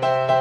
Bye.